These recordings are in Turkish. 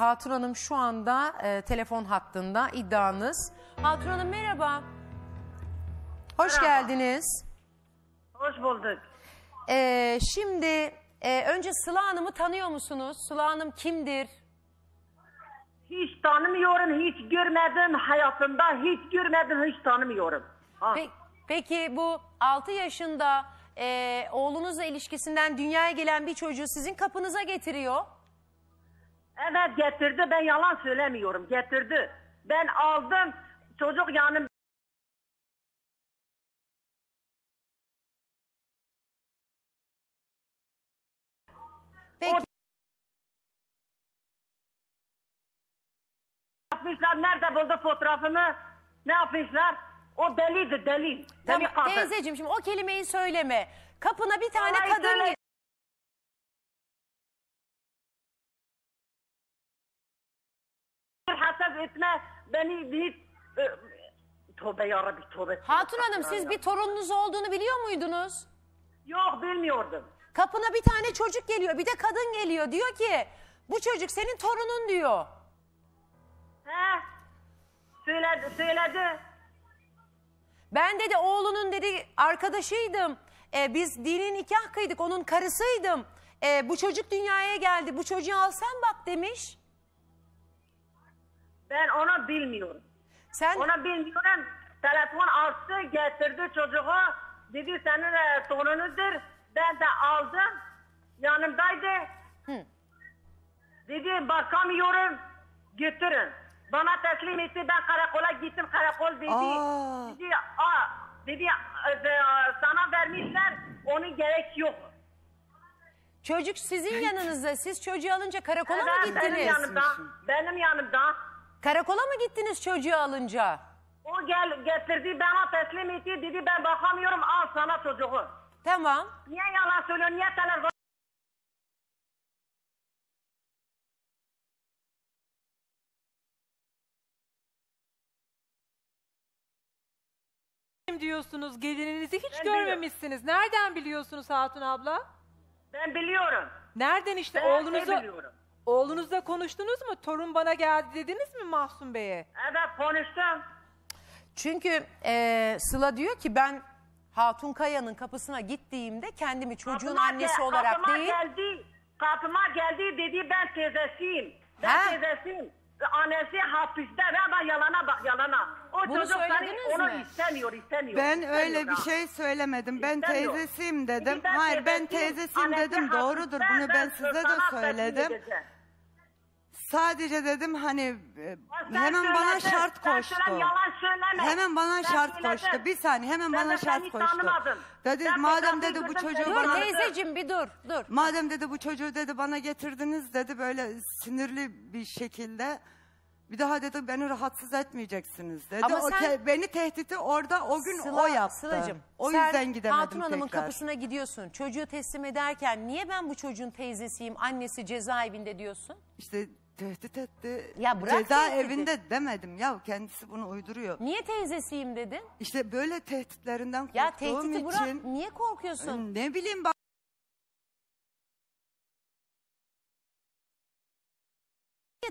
Hatun Hanım şu anda e, telefon hattında iddianız. Hatun Hanım merhaba. Hoş Merhaba. geldiniz. Hoş bulduk. E, şimdi e, önce Sıla Hanım'ı tanıyor musunuz? Sıla Hanım kimdir? Hiç tanımıyorum, hiç görmedim hayatımda, hiç görmedim, hiç tanımıyorum. Ha. Pe- peki bu 6 yaşında e, oğlunuzla ilişkisinden dünyaya gelen bir çocuğu sizin kapınıza getiriyor. Evet getirdi, ben yalan söylemiyorum, getirdi. Ben aldım, çocuk yanım Peki, yapmışlar, nerede buldu fotoğrafımı, ne yapmışlar? O delidir, deli. Deli tamam, kadın. teyzeciğim şimdi o kelimeyi söyleme. Kapına bir tane Vallahi kadın söyle- etme, beni hiç... e, Tövbe yarabbi, tövbe. Hatun Hanım siz bir torununuz olduğunu biliyor muydunuz? Yok, bilmiyordum. Kapına bir tane çocuk geliyor bir de kadın geliyor diyor ki bu çocuk senin torunun diyor. He? Söyledi, söyledi. Ben dedi oğlunun dedi arkadaşıydım. Ee, biz dini nikah kıydık onun karısıydım. Ee, bu çocuk dünyaya geldi bu çocuğu al sen bak demiş. Ben onu bilmiyorum. Sen Onu bilmiyorum. Telefon açtı, getirdi çocuğu. Dedi senin e, torunudur. Ben de aldım. Yanımdaydı. Hı. Dedi bakamıyorum. Götürün. Bana teslim etti. Ben karakola gittim. Karakol dedi. Aa. Dedi, aa, dedi e, e, sana vermişler. Onun gerek yok. çocuk sizin yanınızda siz çocuğu alınca karakola mı Evet, benim gittiniz? yanımda. Benim yanımda. Karakola mı gittiniz çocuğu alınca? O gel getirdi bana teslim etti. Dedi ben bakamıyorum. Al sana çocuğu. Tamam. Niye yalan söylüyorsun? Niye telefon? diyorsunuz gelininizi hiç Ben görmemişsiniz. Nereden biliyorsunuz Hatun abla? Ben biliyorum. Nereden işte Ben şey oğlunuzu biliyorum. Oğlunuzla konuştunuz mu? Torun bana geldi dediniz mi Mahsun Bey'e? Evet konuştum. Çünkü e, Sıla diyor ki ben Hatun Kaya'nın kapısına gittiğimde kendimi çocuğun Kapıma annesi gel- olarak kapıma değil. geldi. Kapıma geldi dedi ben teyzesiyim. Ben Ha. teyzesiyim. Annesi hapiste ve bak yalana bak yalana. O Bunu çocuk seni söylediniz onu mi? istemiyor istemiyor. Ben istemiyor öyle bir ha. şey söylemedim. Ben İstemiyor. teyzesiyim dedim. Dedi, ben Hayır ben teyzesiyim. teyzesiyim Annesi dedim. hapiste, Doğrudur. Bunu ben size de sana söyledim. edeceğim. Sadece dedim hani e, Sen hemen bana söyledin, şart sen koştu. söyledin, yalan söyleme. Hemen bana Sen şart söyledin. koştu. Bir saniye hemen Ben bana de şart koştu. tanımadım. Dedi Ben madem fotoğrafı dedi bu gördüm, çocuğu Dur bana teyzeciğim bir dur dur. madem dedi bu çocuğu dedi bana getirdiniz dedi böyle sinirli bir şekilde bir daha dedi beni rahatsız etmeyeceksiniz dedi. Ama o sen- te- beni tehditi orada o gün o yaptı. Sıla'cığım, o sen yüzden gidemedim Hatun Hanım'ın tekrar. kapısına gidiyorsun. Çocuğu teslim ederken niye ben bu çocuğun teyzesiyim, annesi cezaevinde diyorsun? İşte tehdit etti. Ya bırak Ceza tehdidi. evinde demedim ya kendisi bunu uyduruyor. Niye teyzesiyim dedin? İşte böyle tehditlerinden korktuğum Ya tehditi bırak. için Niye korkuyorsun? ne bileyim bak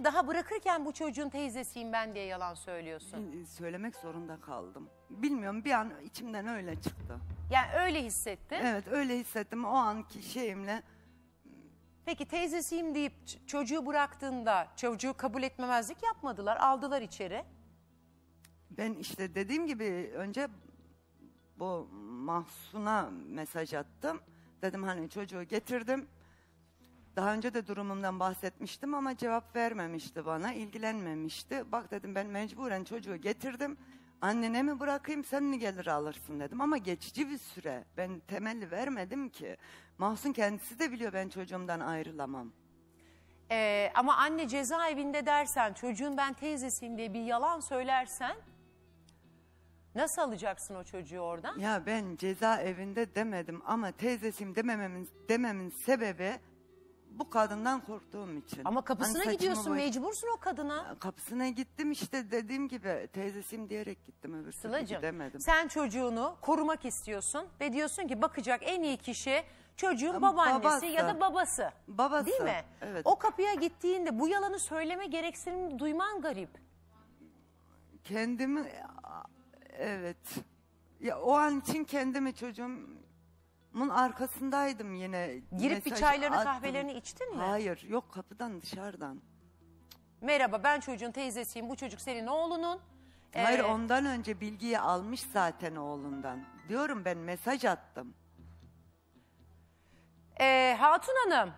daha bırakırken bu çocuğun teyzesiyim ben diye yalan söylüyorsun? söylemek zorunda kaldım. Bilmiyorum bir an içimden öyle çıktı. Yani öyle hissettin. Evet öyle hissettim o anki şeyimle. Peki teyzesiyim deyip çocuğu bıraktığında çocuğu kabul etmemezlik yapmadılar. Aldılar içeri. Ben işte dediğim gibi önce bu Mahsun'a mesaj attım. Dedim hani çocuğu getirdim. Daha önce de durumumdan bahsetmiştim ama cevap vermemişti bana, ilgilenmemişti. Bak dedim ben mecburen çocuğu getirdim. Annene mi bırakayım sen mi gelir alırsın dedim ama geçici bir süre. Ben temelli vermedim ki. Mahsun kendisi de biliyor ben çocuğumdan ayrılamam. Ee, ama anne cezaevinde dersen çocuğun ben teyzesiyim diye bir yalan söylersen nasıl alacaksın o çocuğu oradan? Ya ben cezaevinde demedim ama teyzesiyim demememin dememin sebebi bu kadından korktuğum için. Ama kapısına Hani saçımı gidiyorsun boy- mecbursun o kadına. Kapısına gittim işte dediğim gibi teyzesiyim diyerek gittim öbür türlü Sıla'cığım gidemedim. sen çocuğunu korumak istiyorsun ve diyorsun ki bakacak en iyi kişi çocuğun Ama babaannesi babası. ya da babası. Babası, Değil mi? evet. O kapıya gittiğinde bu yalanı söyleme gereksinimi duyman garip. Kendimi evet. Ya o an için kendimi çocuğumun arkasındaydım yine. Girip bir Mesaj çaylarını attım. kahvelerini içtin mi? Hayır, yok kapıdan dışarıdan. Merhaba ben çocuğun teyzesiyim. Bu çocuk senin oğlunun. Ee, Hayır ondan önce bilgiyi almış zaten oğlundan. Diyorum ben mesaj attım. ee, Hatun Hanım.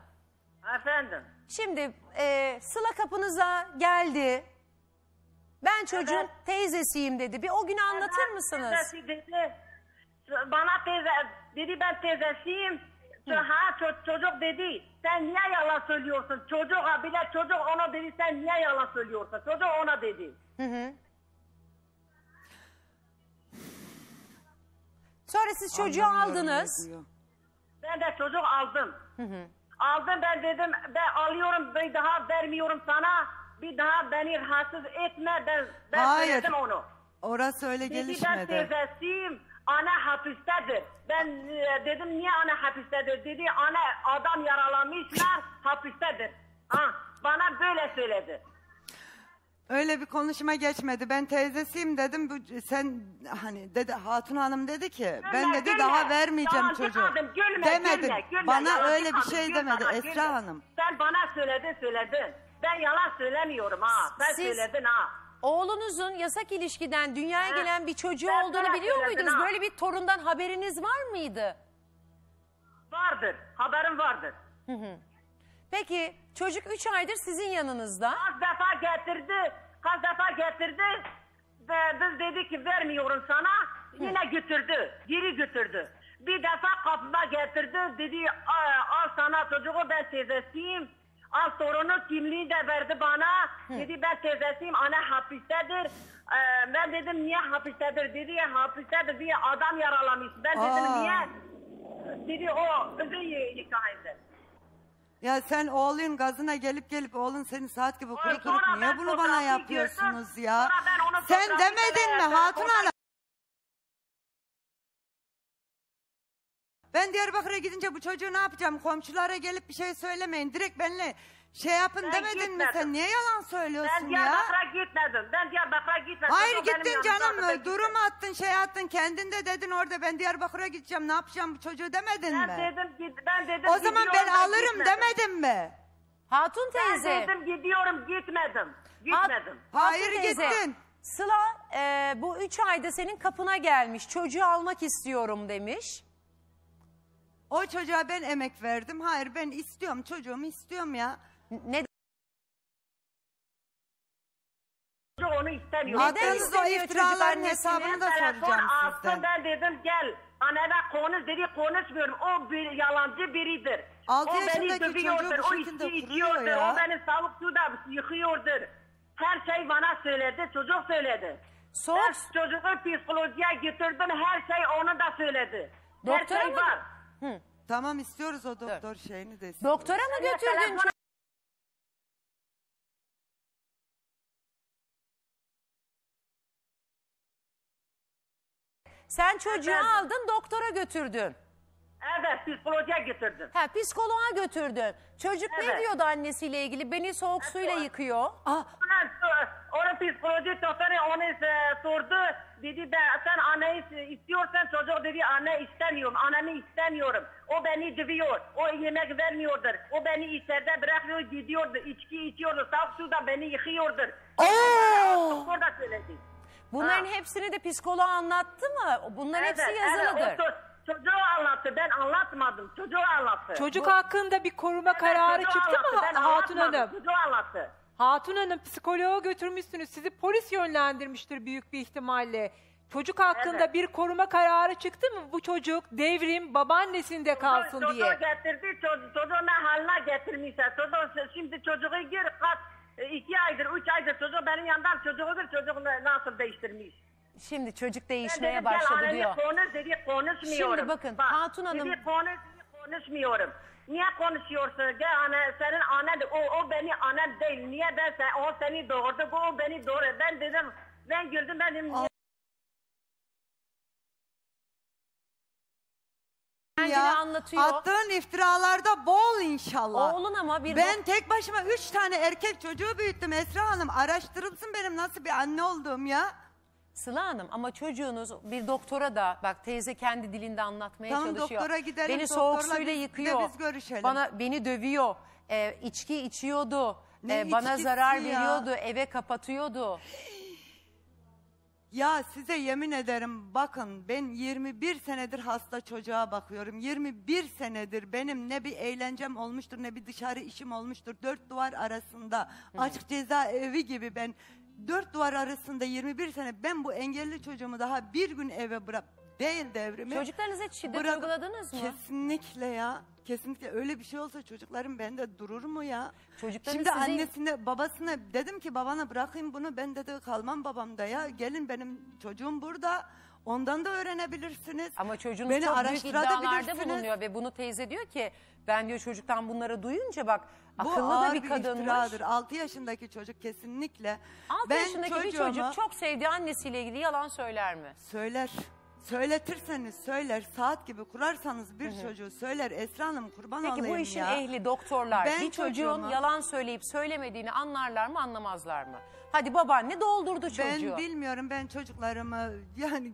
Efendim. Şimdi e, Sıla kapınıza geldi. Ben çocuğun Evet. teyzesiyim dedi. Bir o günü anlatır mısınız? teyzesi dedi. Bana teyze dedi ben teyzesiyim. Ha ço- çocuk dedi. Sen niye yalan söylüyorsun? Çocuk ha bile çocuk ona dedi sen niye yalan söylüyorsun? Çocuk ona dedi. Hı hı. Sonra siz çocuğu aldınız. Ben de çocuk aldım. Aldım ben dedim ben alıyorum bir daha vermiyorum sana. Bir daha beni rahatsız etme. Ben, ben Hayır. söyledim onu. Orası öyle Dedi ben gelişmedi. teyzesiyim. Ana hapistedir. Ben e, dedim niye ana hapistedir? Dedi ana adam yaralamışlar hapistedir. Ha, bana böyle söyledi. Öyle bir konuşma geçmedi. Ben teyzesiyim dedim. Bu, sen hani dedi Hatun Hanım dedi ki ben dedi gülme. daha vermeyeceğim çocuğu. gülmedim, gülme, Demedim. gülme, gülme. Bana Yalancı öyle bir kadın, şey gülme demedi bana, Esra gülme. Hanım. Sen bana söyledin söyledin. Ben yalan söylemiyorum ha. Sen Siz- söyledin ha. Oğlunuzun yasak ilişkiden dünyaya Ha, gelen bir çocuğu ben olduğunu sana biliyor söyledim muydunuz? ha. Böyle bir torundan haberiniz var mıydı? Vardır. Haberim vardır. Peki çocuk 3 aydır sizin yanınızda. Kaç defa getirdi. Kaç defa getirdi. Ve biz dedi ki vermiyorum sana. Yine götürdü. Geri götürdü. Bir defa kapıma getirdi. Dedi al, al sana çocuğu ben teyzesiyim. Al sorunu kimliği de verdi bana. Dedi ben teyzesiyim. Ana hapistedir. Ee, ben dedim niye hapistedir? Dedi ya hapistedir diye adam yaralamış. Ben dedim Aa. niye? Dedi o bizi yıkaydı. Ya sen oğlun gazına gelip gelip oğlun seni saat gibi kuru sonra niye ben bunu bana fotoğrafı yapıyorsunuz ya? Sonra ben onun Sen fotoğrafını demedin mi böyle Hatun Hanım? Ben Diyarbakır'a gidince bu çocuğu ne yapacağım? Komşulara gelip bir şey söylemeyin. Direkt benimle şey yapın Ben demedin mi gitmedim. sen? Niye yalan Ben söylüyorsun ya? Diyarbakır'a gitmedim. Ben Diyarbakır'a gitmedim. Hayır O benim gittin yanımda canım. vardı, ben Durum attın şey attın. Kendin de dedin orada ben Diyarbakır'a gideceğim. Ne yapacağım bu çocuğu demedin Ben mi? dedim, git- ben dedim O zaman ben alırım gitmedim. demedin mi? Hatun Ben teyze. dedim gidiyorum gitmedim. Hat- Gitmedim. Hayır, Hatun teyze, gittin. Sıla e, bu 3 ayda senin kapına gelmiş. Çocuğu almak istiyorum demiş. O çocuğa ben emek verdim. Hayır ben istiyorum çocuğumu istiyorum ya. Ne Çocuk onu istemiyor. Neden Attığınız o istemiyor iftiraların çocuk annesini? hesabını da Telefon soracağım açtım sizden. ben dedim gel. Annene konuş dedi konuşmuyorum. O bir yalancı biridir. Altı o yaşındaki beni dövüyordur. çocuğu bu O şekilde içki kuruyor içiyordur. ya. O beni savuk suda yıkıyordur. Her şey bana söyledi. Çocuk söyledi. Soğuk Ben çocuğu psikolojiye götürdüm. Her şey onu da söyledi. Doktora Her şey mı? var. Tamam istiyoruz o doktor şeyini de. istiyoruz. doktora mı götürdün? Sen çocuğu Efendim? aldın doktora götürdün. Evet psikolojiye götürdüm. Ha psikoloğa götürdün. Çocuk ne Evet. diyordu annesiyle ilgili? Beni soğuk suyla yıkıyor. Ah, Ona, onun psikoloji doktoru onu e, sordu. Dedi ben, sen anneyi istiyorsan çocuk dedi anne istemiyorum. Annemi istemiyorum. O beni dövüyor. O yemek vermiyordur. O beni içeride bırakıyor gidiyordu. İçki içiyordu. Saf suda beni yıkıyordur. Doktor da söyledi. Bunların Ha. hepsini de psikoloğa anlattı mı? Bunların hepsi yazılıdır. Evet, o ço- çocuğu anlattı. Ben anlatmadım. Çocuğu anlattı. Çocuk hakkında bir koruma Evet, kararı çocuğu çıktı anlattı. mı Ben Hatun anlatmadım. Hanım? Çocuğu anlattı. Hatun Hanım psikoloğa götürmüşsünüz. Sizi polis yönlendirmiştir büyük bir ihtimalle. Çocuk hakkında Evet. bir koruma kararı çıktı mı? Bu çocuk devrim babaannesinde kalsın Çocuğu diye. getirdi, çocuğu, çocuğu ne haline getirmişler. Çocuğu, şimdi çocuğu gir, kaç, e, iki aydır, üç aydır çocuğu benim yanımdan çocuğudur, çocuğu ne- nasıl değiştirmiş. Şimdi çocuk değişmeye dedim, gel başladı anneni diyor. konuş dedi, konuşmuyorum. Şimdi bakın, Hatun Hanım- Dedi, konuş dedi, konuşmuyorum. Niye konuşuyorsun? Gel anne, senin annen, o, o beni annen değil. Niye ben, sen, o seni doğurdu, bu o beni doğurdu. Ben dedim, ben güldüm, ben dedim, Kendini ya. anlatıyor. Attığın iftiralarda bol inşallah. Oğlun ama bir Ben tek başıma üç tane erkek çocuğu büyüttüm Esra Hanım. Araştırılsın benim nasıl bir anne olduğum ya. Sıla Hanım ama çocuğunuz bir doktora da bak teyze kendi dilinde anlatmaya Tamam, çalışıyor. doktora gidelim, Beni soğuk doktorla suyla biz- bir de yıkıyor. biz görüşelim. Bana beni dövüyor. E, içki içiyordu. Ne E, bana içkisi zarar ya? veriyordu. Eve kapatıyordu. Ya size yemin ederim bakın ben 21 senedir hasta çocuğa bakıyorum. 21 senedir benim ne bir eğlencem olmuştur ne bir dışarı işim olmuştur. Dört duvar arasında açık cezaevi gibi ben dört duvar arasında 21 sene ben bu engelli çocuğumu daha bir gün eve bırak değil devrimi. Çocuklarınıza hiç şiddet Bırak- uyguladınız mı? Kesinlikle ya. Kesinlikle öyle bir şey olsa çocuklarım bende durur mu ya? Çocukların Şimdi sizi- annesine babasına dedim ki babana bırakayım bunu ben dedi kalmam babamda ya. Gelin benim çocuğum burada. Ondan da öğrenebilirsiniz. Ama çocuğunuz Beni çok büyük iddialarda araştırabilirsiniz. bulunuyor ve bunu teyze diyor ki ben diyor çocuktan bunları duyunca bak akıllı da ağır bir kadınmış. iftiradır. 6 yaşındaki çocuk kesinlikle. 6 ben yaşındaki bir çocuk çok sevdiği annesiyle ilgili yalan söyler mi? Söyler. Söyletirseniz söyler. Saat gibi kurarsanız bir çocuğu söyler. Esra Hanım kurban Peki olayım bu işin ya. ehli doktorlar Ben bir çocuğun çocuğumu- yalan söyleyip söylemediğini anlarlar mı anlamazlar mı? Hadi babaanne doldurdu çocuğu. Ben bilmiyorum ben çocuklarımı yani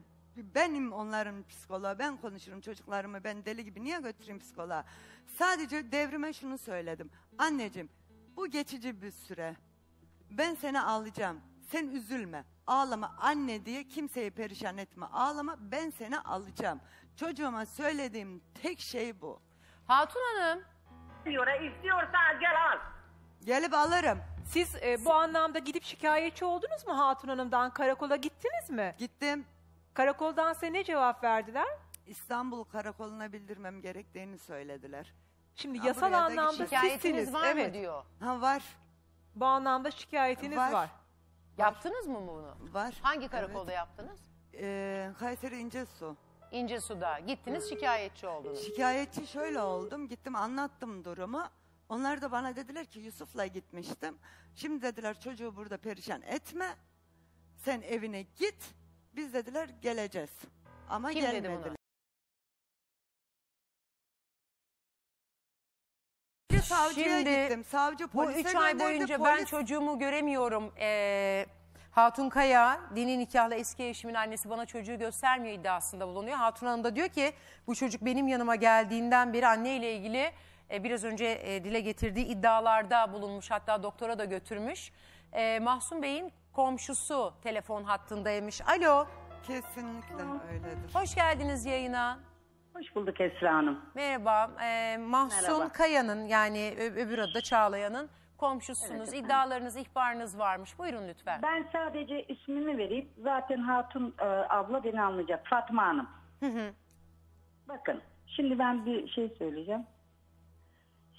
benim onların psikoloğu ben konuşurum çocuklarımı ben deli gibi niye götüreyim psikoloğa? Sadece devrime şunu söyledim. Anneciğim bu geçici bir süre. Ben seni alacağım. Sen üzülme. Ağlama anne diye kimseyi perişan etme. Ağlama ben seni alacağım. Çocuğuma söylediğim tek şey bu. Hatun Hanım Diyor, istiyorsa gel al. Gelip alırım. Siz e, bu anlamda gidip şikayetçi oldunuz mu Hatun Hanım'dan? Karakola gittiniz mi? Gittim Karakoldan size ne cevap verdiler? İstanbul karakoluna bildirmem gerektiğini söylediler. Şimdi Ha, yasal buraya da anlamda şikayetiniz sizsiniz. var evet. mı diyor. Ha var. Bu anlamda şikayetiniz var. Var. Yaptınız mı bunu? Var. Hangi karakolda yaptınız? Ee, Kayseri İncesu. İncesu'da. Gittiniz şikayetçi oldunuz. Şikayetçi şöyle oldum. Gittim anlattım durumu. Onlar da bana dediler ki Yusuf'la gitmiştim. Şimdi dediler çocuğu burada perişan etme. Sen evine git. Biz dediler geleceğiz. Ama Kim dedi gelmediler. bunu? Şimdi savcıya Şimdi gittim. Savcı Bu polise üç ay gönderdi, boyunca ben polis- çocuğumu göremiyorum. Ee, Hatun Kaya, dini nikahlı eski eşimin annesi bana çocuğu göstermiyor iddiasında bulunuyor. Hatun Hanım da diyor ki bu çocuk benim yanıma geldiğinden beri anneyle ilgili e, biraz önce e, dile getirdiği iddialarda bulunmuş. Hatta doktora da götürmüş. E, Mahsun Bey'in komşusu telefon hattındaymış. Alo, Kesinlikle öyledir. hoş geldiniz yayına. Hoş bulduk Esra Hanım. Merhaba, e, Mahsun Merhaba. Kaya'nın yani ö- öbür adı da Çağlayan'ın komşusunuz. Evet efendim. İddialarınız, ihbarınız varmış. Buyurun lütfen. Ben sadece ismini vereyim. Zaten Hatun e, abla beni anlayacak. Fatma Hanım. Bakın şimdi ben bir şey söyleyeceğim.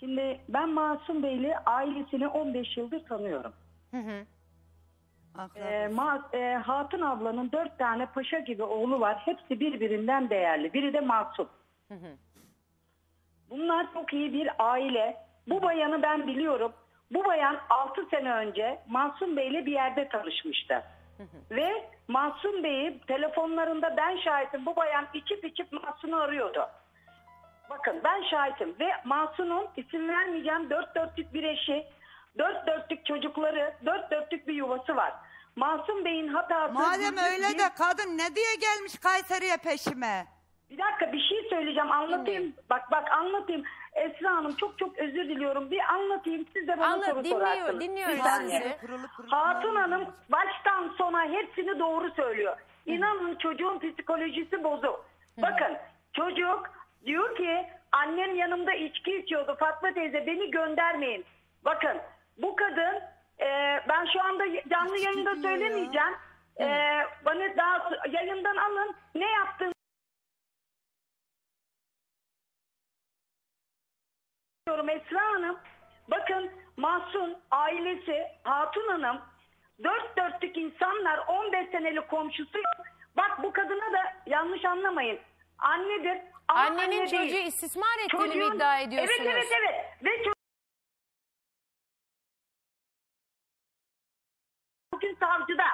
Şimdi ben Masum Bey'le ailesini 15 yıldır tanıyorum. Akrabası. E, Ma- e, Hatun ablanın dört tane paşa gibi oğlu var. Hepsi birbirinden değerli. Biri de Masum. Bunlar çok iyi bir aile. Bu bayanı ben biliyorum. Bu bayan 6 sene önce Masum Bey'le bir yerde tanışmıştı. Ve Masum Bey'i telefonlarında ben şahitim. Bu bayan içip içip Masum'u arıyordu. Bakın ben şahitim ve Masum'un isim vermeyeceğim dört dörtlük bir eşi, dört dörtlük çocukları, dört dörtlük bir yuvası var. Masum Bey'in hatası... Madem öyle de kadın ne diye gelmiş Kayseri'ye peşime? bir dakika bir şey söyleyeceğim anlatayım. Bak bak anlatayım. Esra Hanım çok çok özür diliyorum. Bir anlatayım siz de bana Anlat, soru dinliyor- sorarsınız. dinliyoruz Bir saniye. sizi. Kurulup kurulup Hatun Hanım baştan sona hepsini doğru söylüyor. İnanın çocuğun psikolojisi bozuk. Bakın çocuk diyor ki annem yanımda içki içiyordu Fatma teyze beni göndermeyin. Bakın bu kadın e, ben şu anda canlı yayında söylemeyeceğim. E, bana daha yayından alın ne yaptın Esra Hanım. Bakın Mahsun ailesi Hatun Hanım dört dörtlük insanlar 15 senelik komşusu. Bak bu kadına da yanlış anlamayın. Annedir. Ama Annenin anne çocuğu değil. istismar ettiğini mi Çocuğun- iddia ediyorsunuz? Evet evet evet. Ve ço- bugün savcıda.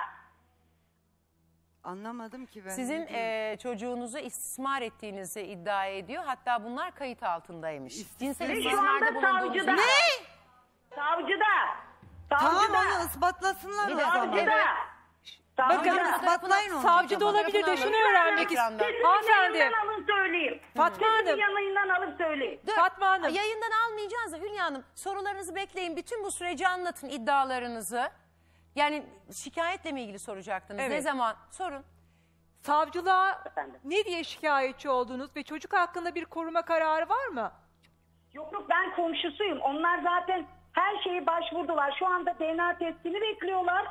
Anlamadım ki ben. Sizin ne e, çocuğunuzu istismar ettiğinizi iddia ediyor. Hatta bunlar kayıt altındaymış. Cinsel Ve şu istismarda anda bulunduğunuzu savcıda. Ne? Savcıda. Tamam onu ispatlasınlar o zaman. Savcıda. Bakın, Savcıda. ispatlayın onu. Savcı da olabilir de şunu öğrenmek istiyorum. Sesini Hanımefendi. yayından alın söyleyeyim. Fatma Sesini Hanım. yayından alıp söyleyeyim. Dur, Fatma Hanım. Yayından almayacağız da Hülya Hanım sorularınızı bekleyin. Bütün bu süreci anlatın iddialarınızı. Yani şikayetle mi ilgili soracaktınız? Evet. Ne zaman? Sorun. Savcılığa Efendim? ne diye şikayetçi oldunuz ve çocuk hakkında bir koruma kararı var mı? Yok yok ben komşusuyum. Onlar zaten her şeyi başvurdular. Şu anda DNA testini bekliyorlar.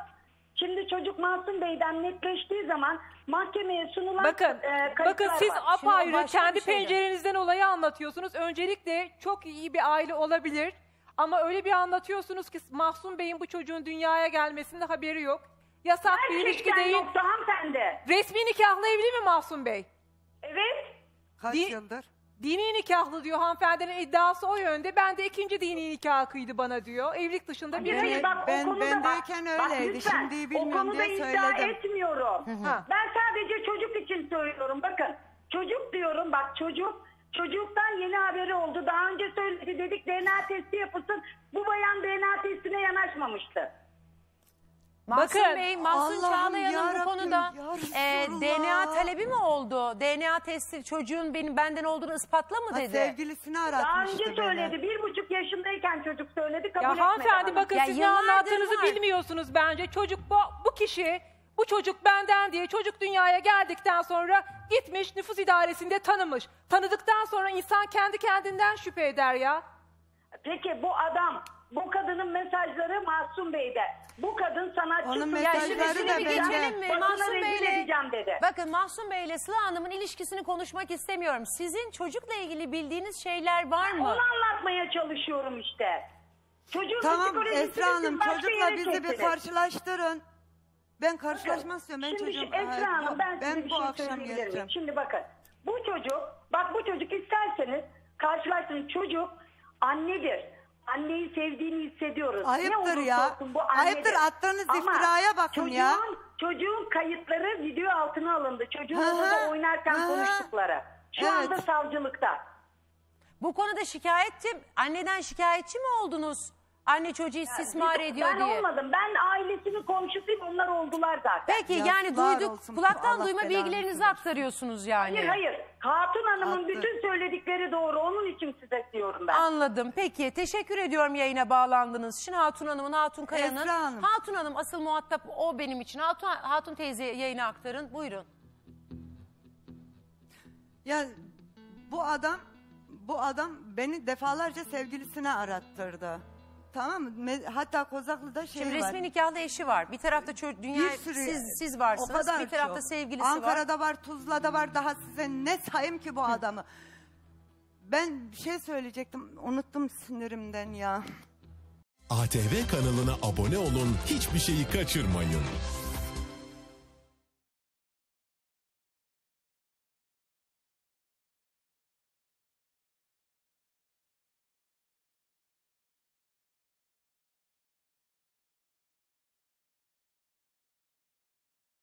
Şimdi çocuk Masum Bey'den netleştiği zaman mahkemeye sunulan Bakın, e, kayıtlar bakın siz var. apayrı başka kendi bir şeydi. pencerenizden olayı anlatıyorsunuz. Öncelikle çok iyi bir aile olabilir. Ama öyle bir anlatıyorsunuz ki Mahsun Bey'in bu çocuğun dünyaya gelmesinde haberi yok. Yasak bir ilişki Gerçekten değil. yoktu hanımefendi. Resmi nikahlı evli mi Mahsun Bey? Evet. Kaç Di- yıldır? Dini nikahlı diyor hanımefendinin iddiası o yönde. Ben de ikinci dini nikah kıydı bana diyor. Evlilik dışında bir Hayır, Ben- bak, o ben- konuda bendeyken bak, öyleydi. lütfen, Şimdi bilmiyorum O konuda diye iddia söyledim. etmiyorum. Ben sadece çocuk için söylüyorum. Bakın çocuk diyorum bak çocuk çocuktan yeni haberi oldu. Daha önce söyledi dedik DNA testi yapılsın. Bu bayan DNA testine yanaşmamıştı. Mahsun Bakın, Bey, Mahsun Allah'ım Çağlayan'ın bu yarabbim, konuda e. DNA talebi mi oldu? DNA testi çocuğun benim benden olduğunu ispatla mı Ha, dedi? sevgilisini Daha aratmıştı önce beni. söyledi. Bir buçuk yaşındayken çocuk söyledi. Kabul Ya etmedi hanımefendi bana. bakın Ya siz ne yıllardır anlattığınızı var. bilmiyorsunuz bence. Çocuk bu, bu kişi, bu çocuk benden diye çocuk dünyaya geldikten sonra gitmiş nüfus idaresinde tanımış. Tanıdıktan sonra insan kendi kendinden şüphe eder ya. Peki bu adam bu kadının mesajları Masum Bey'de. Bu kadın sanatçı. Onun Ya mesajları şimdi, da şimdi bence- geçelim mi? Basına Mahsun rezil Bey'le edeceğim dedi. Bakın Mahsun Bey'le Sıla Hanım'ın ilişkisini konuşmak istemiyorum. Sizin çocukla ilgili bildiğiniz şeyler var mı? Onu anlatmaya çalışıyorum işte. Çocuğun Tamam psikolojisini Esra Hanım başka çocukla yere bizi bir çektiniz. karşılaştırın. Ben karşılaşmak istiyorum. Ben Şimdi çocuğum. şu Esra Hanım ben, ben size bir bu şey akşam söyleyebilir miyim? geleceğim. Şimdi bakın bu çocuk bak bu çocuk isterseniz karşılaştırın çocuk annedir. Anneyi sevdiğini hissediyoruz. ne Ayıptır olursa ya. olsun bu annedir. Ayıptır, attığınız Ama iftiraya bakın çocuğun, ya. Çocuğun kayıtları video altına alındı. Çocuğun Hı hı, odada oynarken hı hı. konuştukları. Şu Evet. anda savcılıkta. Bu konuda şikayetçi, anneden şikayetçi mi oldunuz? Anne çocuğu istismar ediyor ben diye. olmadım. Ben ailesinin komşusuyum. Onlar oldular zaten. Peki Yazıklar yani duyduk, olsun. kulaktan Allah duyma belanı bilgilerinizi versin. aktarıyorsunuz yani. Hayır hayır. Hatun Hanım'ın Haklı. bütün söyledikleri doğru. Onun için size diyorum ben. Anladım. Peki teşekkür ediyorum yayına bağlandığınız için. Hatun Hanım'ın, Hatun Kaya'nın. Esra Hanım. Hatun Hanım asıl muhatap o benim için. Hatun, Hatun teyze yayına aktarın. Buyurun. Ya bu adam bu adam beni defalarca sevgilisine arattırdı. Tamam mı? Me- Hatta Kozaklı'da şey Şimdi var. resmi nikahlı eşi var. Bir tarafta dünya bir sürü siz, siz varsınız. o kadar bir tarafta çok. sevgilisi var. Ankara'da var, Tuzla'da var. Daha size ne sayayım ki bu adamı? Ben bir şey söyleyecektim. Unuttum sinirimden ya. ATV kanalına abone olun, hiçbir şeyi kaçırmayın.